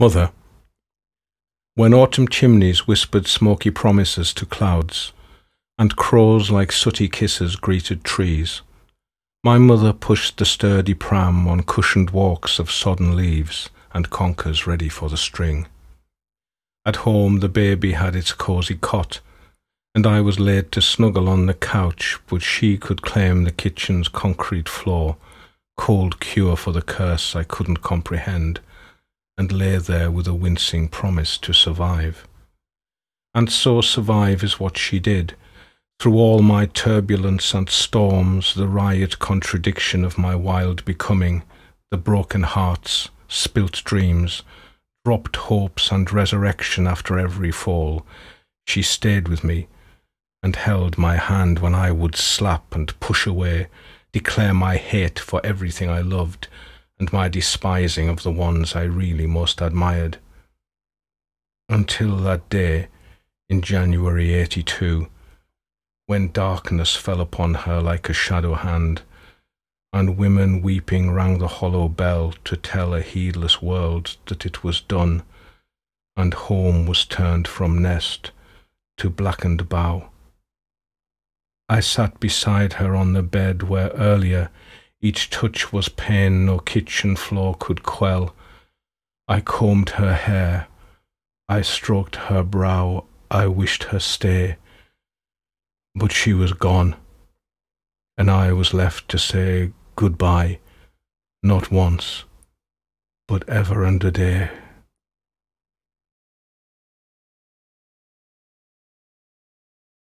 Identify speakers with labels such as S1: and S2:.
S1: Mother, when autumn chimneys whispered smoky promises to clouds, and crows like sooty kisses greeted trees, my mother pushed the sturdy pram on cushioned walks of sodden leaves and conkers ready for the string. At home the baby had its cosy cot, and I was laid to snuggle on the couch, but she could claim the kitchen's concrete floor, cold cure for the curse I couldn't comprehend and lay there with a wincing promise to survive. And so survive is what she did. Through all my turbulence and storms, the riot contradiction of my wild becoming, the broken hearts, spilt dreams, dropped hopes and resurrection after every fall, she stayed with me and held my hand when I would slap and push away, declare my hate for everything I loved, and my despising of the ones I really most admired. Until that day, in January 82, when darkness fell upon her like a shadow hand, and women weeping rang the hollow bell to tell a heedless world that it was done, and home was turned from nest to blackened bough. I sat beside her on the bed where earlier each touch was pain no kitchen floor could quell. I combed her hair, I stroked her brow, I wished her stay. But she was gone, and I was left to say goodbye, not once, but ever and a day.